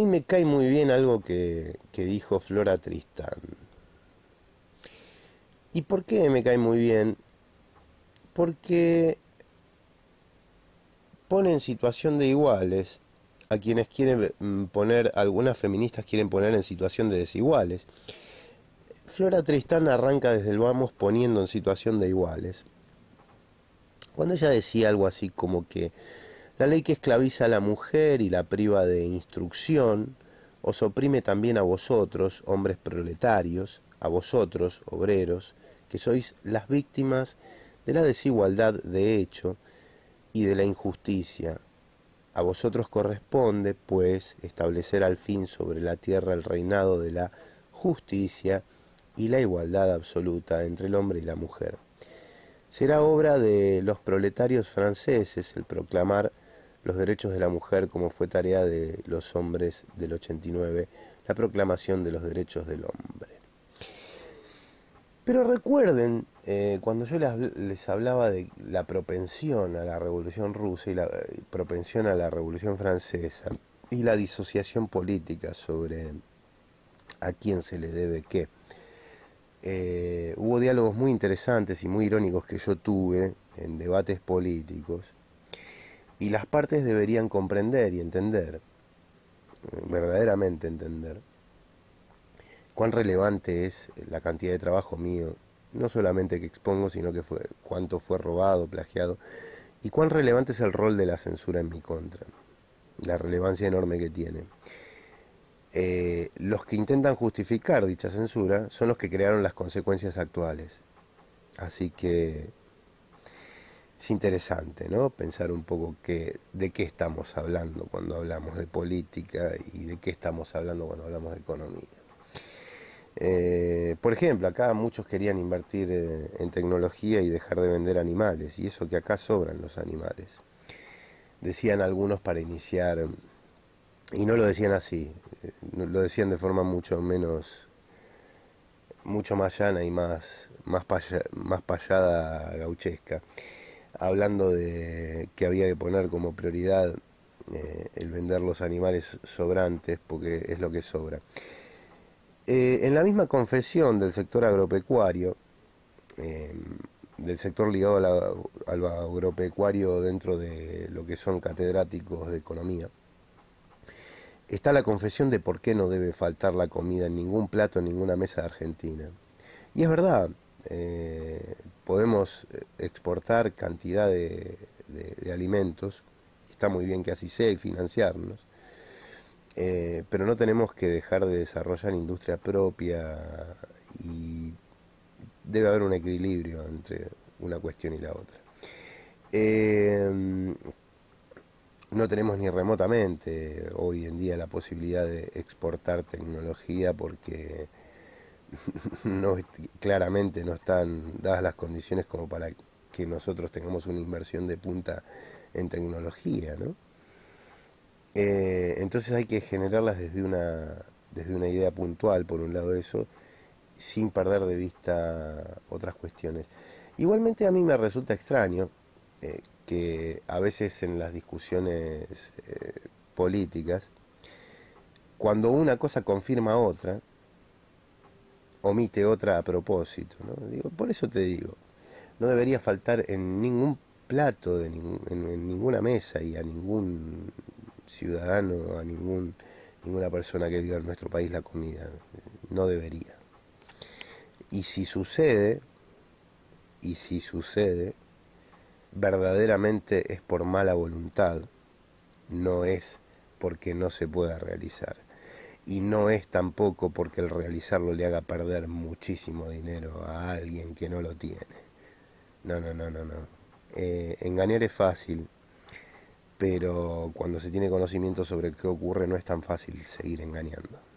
mí me cae muy bien algo que, que dijo Flora Tristán. ¿Y por qué me cae muy bien? Porque pone en situación de iguales a quienes quieren mm, poner, algunas feministas quieren poner en situación de desiguales. Flora Tristán arranca desde el vamos poniendo en situación de iguales. Cuando ella decía algo así como que la ley que esclaviza a la mujer y la priva de instrucción, os oprime también a vosotros, hombres proletarios, a vosotros, obreros, que sois las víctimas de la desigualdad de hecho y de la injusticia. A vosotros corresponde, pues, establecer al fin sobre la tierra el reinado de la justicia y la igualdad absoluta entre el hombre y la mujer. Será obra de los proletarios franceses el proclamar los derechos de la mujer como fue tarea de los hombres del 89, la proclamación de los derechos del hombre. Pero recuerden, eh, cuando yo les, hablaba de la propensión a la revolución rusa y la eh, propensión a la revolución francesa y la disociación política sobre a quién se le debe qué, eh, hubo diálogos muy interesantes y muy irónicos que yo tuve en debates políticos y las partes deberían comprender y entender, verdaderamente entender, cuán relevante es la cantidad de trabajo mío, no solamente que expongo, sino que fue cuánto fue robado, plagiado, y cuán relevante es el rol de la censura en mi contra, la relevancia enorme que tiene. Eh, los que intentan justificar dicha censura son los que crearon las consecuencias actuales. Así que es interesante, ¿no? Pensar un poco que, de qué estamos hablando cuando hablamos de política y de qué estamos hablando cuando hablamos de economía. Eh, por ejemplo, acá muchos querían invertir eh, en tecnología y dejar de vender animales, y eso que acá sobran los animales. Decían algunos para iniciar, y no lo decían así, eh, lo decían de forma mucho menos, mucho más llana y más, más, más payada gauchesca hablando de que había que poner como prioridad eh, el vender los animales sobrantes porque es lo que sobra. Eh, en la misma confesión del sector agropecuario, eh, del sector ligado al agropecuario dentro de lo que son catedráticos de economía, está la confesión de por qué no debe faltar la comida en ningún plato, en ninguna mesa de Argentina. Y es verdad, podemos eh, exportar cantidad de, alimentos, está muy bien que así sea y financiarnos, eh, pero no tenemos que dejar de desarrollar industria propia y debe haber un equilibrio entre una cuestión y la otra. no tenemos ni remotamente hoy en día la posibilidad de exportar tecnología porque no, claramente no están dadas las condiciones como para que nosotros tengamos una inversión de punta en tecnología, ¿no? Eh, entonces hay que generarlas desde una, desde una idea puntual, por un lado eso, sin perder de vista otras cuestiones. Igualmente a mí me resulta extraño eh, que a veces en las discusiones eh, políticas, cuando una cosa confirma otra, omite otra a propósito. ¿no? Digo, por eso te digo, no debería faltar en ningún plato, de en, ninguna mesa y a ningún ciudadano, a ningún, ninguna persona que viva en nuestro país la comida. No debería. Y si sucede, y si sucede, verdaderamente es por mala voluntad, no es porque no se pueda realizar y no es tampoco porque el realizarlo le haga perder muchísimo dinero a alguien que no lo tiene. No, no, no, no, no. Eh, engañar es fácil, pero cuando se tiene conocimiento sobre qué ocurre no es tan fácil seguir engañando.